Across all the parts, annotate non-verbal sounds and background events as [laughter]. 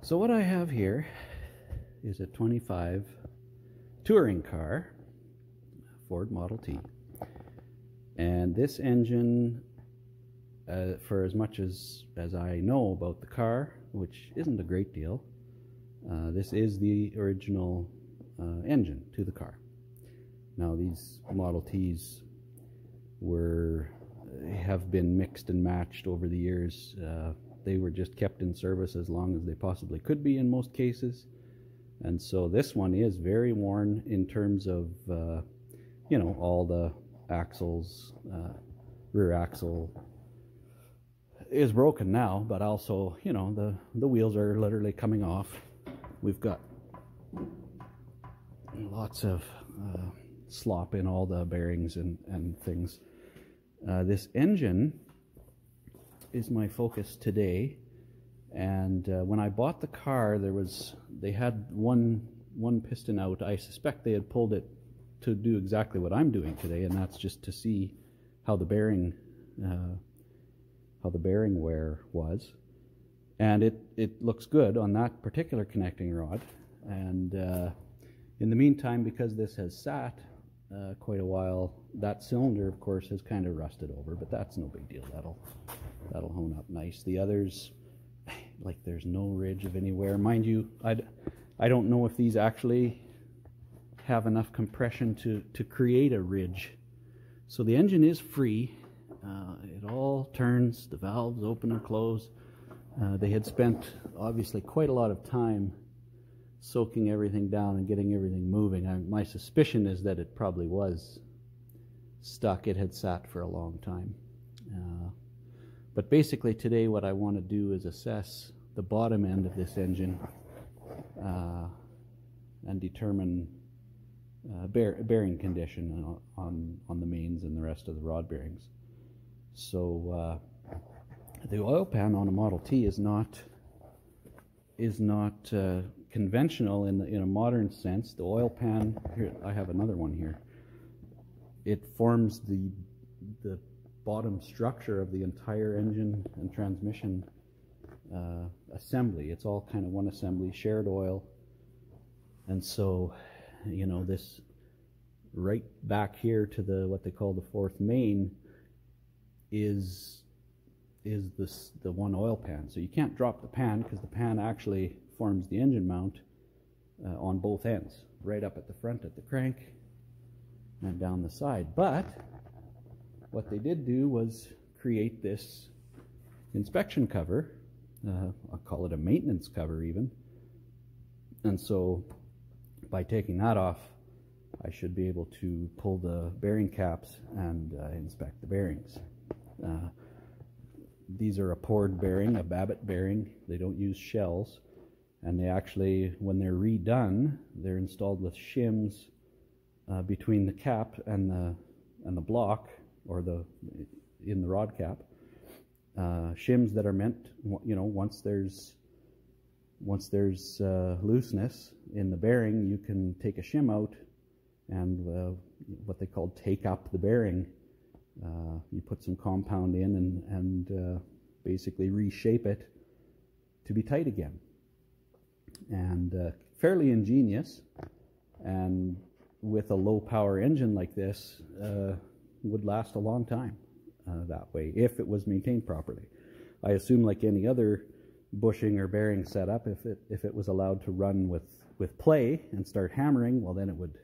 So what I have here is a 25 touring car, Ford Model T. And this engine, uh, for as much as, as I know about the car, which isn't a great deal, uh, this is the original uh, engine to the car. Now these Model Ts were have been mixed and matched over the years. They were just kept in service as long as they possibly could be in most cases. And so this one is very worn in terms of, uh, you know, all the axles, uh, rear axle is broken now, but also, you know, the, the wheels are literally coming off. We've got lots of uh, slop in all the bearings and, and things. Uh, this engine is my focus today. And uh, when I bought the car, there was they had one one piston out. I suspect they had pulled it to do exactly what I'm doing today, and that's just to see how the bearing uh, how the bearing wear was. And it it looks good on that particular connecting rod. And uh, in the meantime, because this has sat uh, quite a while. That cylinder, of course, has kind of rusted over, but that's no big deal. That'll that'll hone up nice. The others, [sighs] like there's no ridge of anywhere. Mind you, I I don't know if these actually have enough compression to to create a ridge. So the engine is free. Uh, it all turns. The valves open and close. Uh, they had spent obviously quite a lot of time soaking everything down and getting everything moving. I, my suspicion is that it probably was stuck. It had sat for a long time. But basically today what I want to do is assess the bottom end of this engine uh, and determine uh, bear, bearing condition on, on the mains and the rest of the rod bearings. So uh, the oil pan on a Model T is not is not uh, conventional in, the, in a modern sense. The oil pan, here, I have another one here. It forms the, the bottom structure of the entire engine and transmission uh, assembly. It's all kind of one assembly, shared oil. And so, you know, this right back here to the what they call the fourth main is is this the one oil pan. So you can't drop the pan because the pan actually forms the engine mount uh, on both ends, right up at the front at the crank and down the side. But what they did do was create this inspection cover. Uh, I'll call it a maintenance cover even. And so by taking that off, I should be able to pull the bearing caps and uh, inspect the bearings. Uh, these are a poured bearing, a Babbitt bearing. They don't use shells. And they actually, when they're redone, they're installed with shims uh, between the cap and the and the block, or the in the rod cap. Uh, shims that are meant, you know, once there's once there's uh, looseness in the bearing, you can take a shim out and uh, what they call take up the bearing uh, you put some compound in and, and uh, basically reshape it to be tight again. And uh, fairly ingenious, and with a low power engine like this, uh, would last a long time uh, that way if it was maintained properly. I assume, like any other bushing or bearing setup, if it if it was allowed to run with with play and start hammering, well, then it would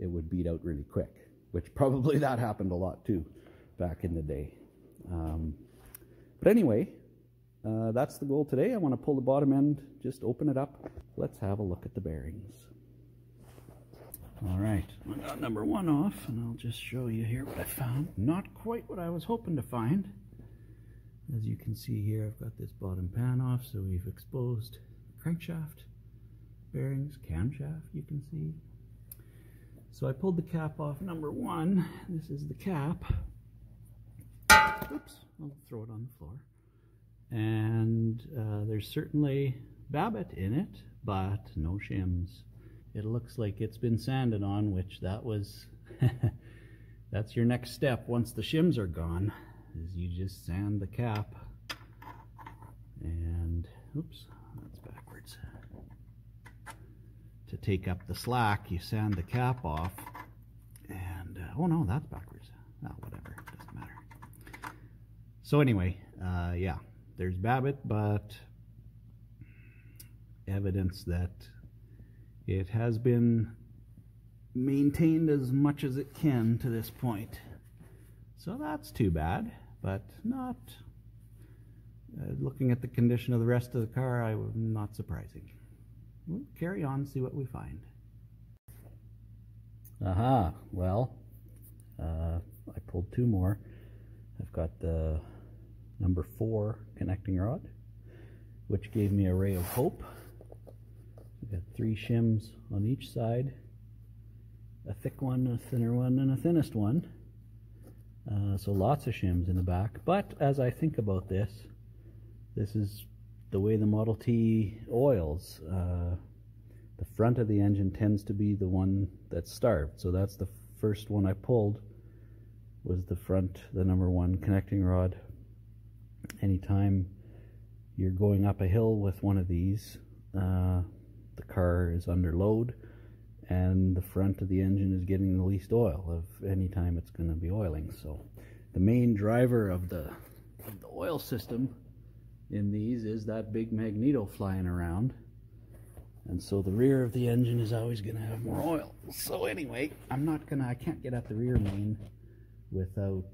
it would beat out really quick which [laughs] probably that happened a lot too back in the day. Um, but anyway, uh, that's the goal today. I want to pull the bottom end, just open it up. Let's have a look at the bearings. All right, I got number one off, and I'll just show you here what I found. Not quite what I was hoping to find. As you can see here, I've got this bottom pan off, so we've exposed crankshaft bearings, camshaft, you can see, so I pulled the cap off number one. This is the cap. Oops, I'll throw it on the floor. And uh, there's certainly Babbitt in it, but no shims. It looks like it's been sanded on, which that was, [laughs] that's your next step once the shims are gone, is you just sand the cap. And, oops, that's backwards. To take up the slack, you sand the cap off. And, uh, oh no, that's backwards. Oh, whatever, doesn't matter. So anyway, uh, yeah, there's Babbitt, but evidence that it has been maintained as much as it can to this point. So that's too bad, but not, uh, looking at the condition of the rest of the car, I was not surprising. We'll carry on, see what we find. Aha, well, uh, I pulled two more. I've got the number four connecting rod, which gave me a ray of hope. Got three shims on each side, a thick one, a thinner one, and a thinnest one. Uh, so lots of shims in the back. But as I think about this, this is the way the Model T oils. Uh, the front of the engine tends to be the one that's starved. So that's the first one I pulled was the front, the number one connecting rod. Anytime you're going up a hill with one of these, uh, the car is under load and the front of the engine is getting the least oil of any time it's going to be oiling. So the main driver of the, of the oil system in these is that big magneto flying around. And so the rear of the engine is always going to have more oil. So anyway, I'm not going to, I can't get at the rear main without,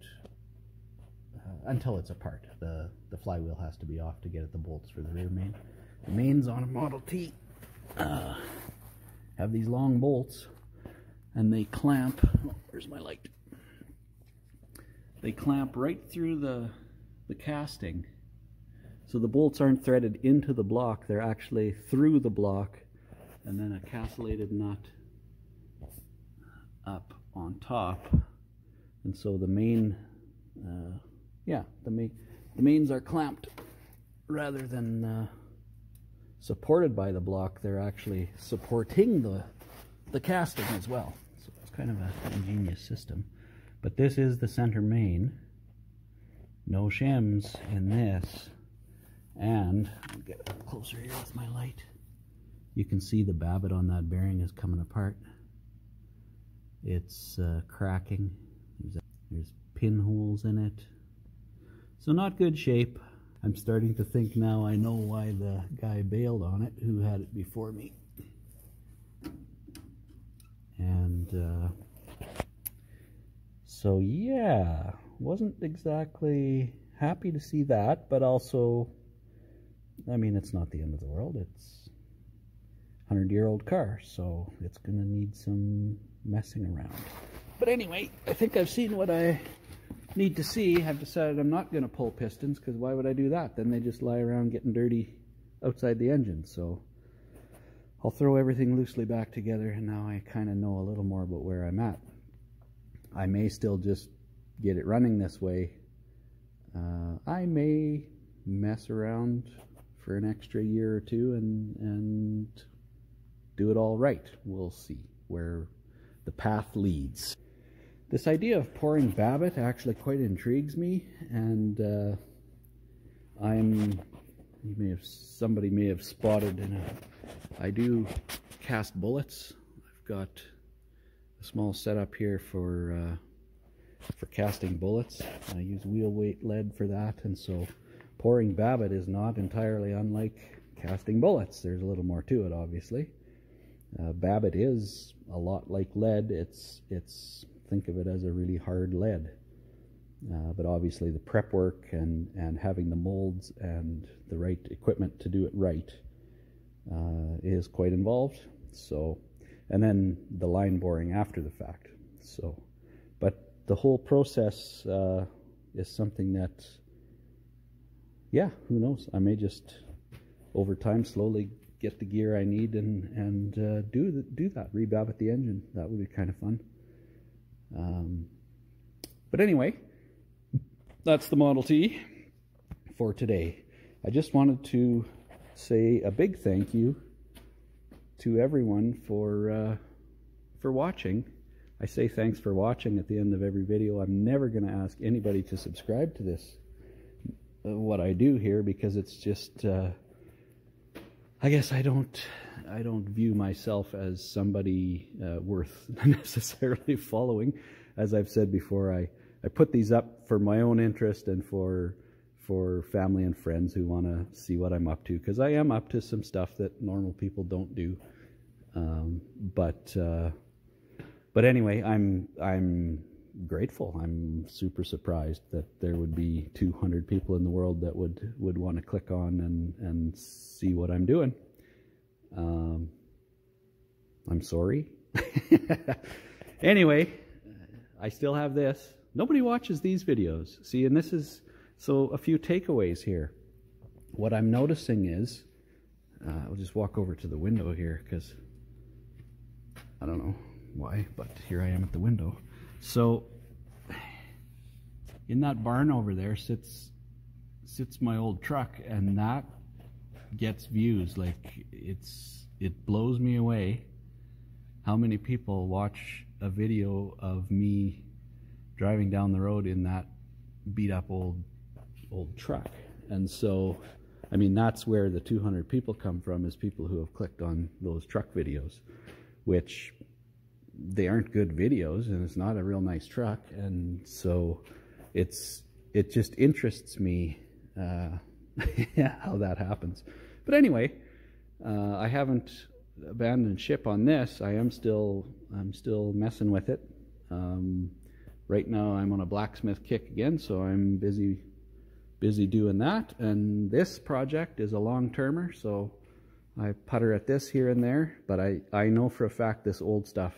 uh, until it's apart. The, the flywheel has to be off to get at the bolts for the rear main. The mains on a Model T. Uh, have these long bolts and they clamp, oh, where's my light? They clamp right through the, the casting. So the bolts aren't threaded into the block, they're actually through the block and then a castellated nut up on top. And so the main, uh, yeah, the main, the mains are clamped rather than uh, supported by the block, they're actually supporting the, the casting as well. So it's kind of an ingenious system. But this is the center main. No shims in this. And, I'll get closer here with my light. You can see the babbitt on that bearing is coming apart. It's uh, cracking. There's, there's pinholes in it. So not good shape. I'm starting to think now I know why the guy bailed on it who had it before me. And uh, so, yeah, wasn't exactly happy to see that, but also, I mean, it's not the end of the world. It's a 100 year old car, so it's going to need some messing around. But anyway, I think I've seen what I need to see, I've decided I'm not going to pull pistons because why would I do that? Then they just lie around getting dirty outside the engine. So I'll throw everything loosely back together and now I kind of know a little more about where I'm at. I may still just get it running this way. Uh, I may mess around for an extra year or two and, and do it all right. We'll see where the path leads. This idea of pouring Babbitt actually quite intrigues me, and uh, I'm, you may have, somebody may have spotted, in I do cast bullets. I've got a small setup here for uh, for casting bullets. I use wheel weight lead for that, and so pouring Babbitt is not entirely unlike casting bullets. There's a little more to it, obviously. Uh, Babbitt is a lot like lead. It's it's think of it as a really hard lead. Uh, but obviously the prep work and, and having the molds and the right equipment to do it right uh, is quite involved. So, and then the line boring after the fact. So, but the whole process uh, is something that, yeah, who knows? I may just over time slowly get the gear I need and and uh, do the, do that rebabbitt the engine. That would be kind of fun. Um, but anyway, that's the Model T for today. I just wanted to say a big thank you to everyone for uh, for watching. I say thanks for watching at the end of every video. I'm never going to ask anybody to subscribe to this, uh, what I do here, because it's just, uh, I guess I don't I don't view myself as somebody uh, worth [laughs] necessarily following. As I've said before, I, I put these up for my own interest and for for family and friends who want to see what I'm up to because I am up to some stuff that normal people don't do. Um, but uh, but anyway, I'm I'm grateful. I'm super surprised that there would be 200 people in the world that would would want to click on and and see what I'm doing. Um, I'm sorry. [laughs] anyway, I still have this. Nobody watches these videos. See, and this is so a few takeaways here. What I'm noticing is, uh, I'll just walk over to the window here because I don't know why, but here I am at the window. So [sighs] in that barn over there sits sits my old truck and that gets views like it's it blows me away how many people watch a video of me driving down the road in that beat up old old truck. And so I mean that's where the 200 people come from is people who have clicked on those truck videos which they aren't good videos and it's not a real nice truck. And so it's it just interests me uh, [laughs] how that happens but anyway uh, I haven't abandoned ship on this. I am still I'm still messing with it. Um, right now I'm on a blacksmith kick again so I'm busy busy doing that. And this project is a long-termer so I putter at this here and there. But I, I know for a fact this old stuff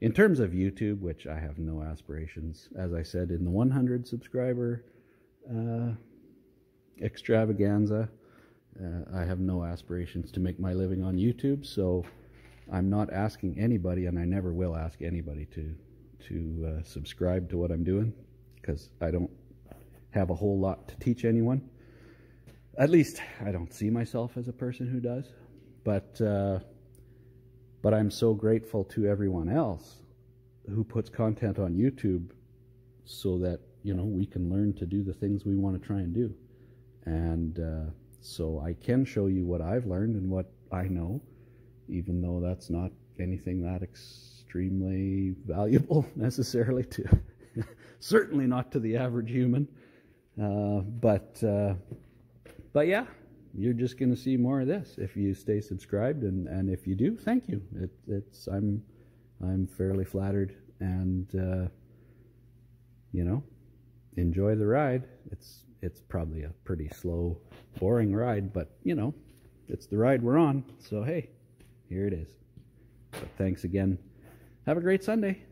in terms of YouTube, which I have no aspirations, as I said in the 100 subscriber uh, extravaganza, uh, I have no aspirations to make my living on YouTube, so I'm not asking anybody, and I never will ask anybody to to uh, subscribe to what I'm doing, because I don't have a whole lot to teach anyone. At least I don't see myself as a person who does, but uh, but I'm so grateful to everyone else who puts content on YouTube so that, you know, we can learn to do the things we want to try and do. And uh, so I can show you what I've learned and what I know, even though that's not anything that extremely [laughs] valuable necessarily to, [laughs] certainly not to the average human. Uh, but, uh, but yeah, you're just going to see more of this if you stay subscribed, and, and if you do, thank you. It, it's I'm I'm fairly flattered, and uh, you know, enjoy the ride. It's it's probably a pretty slow, boring ride, but you know, it's the ride we're on. So hey, here it is. But thanks again. Have a great Sunday.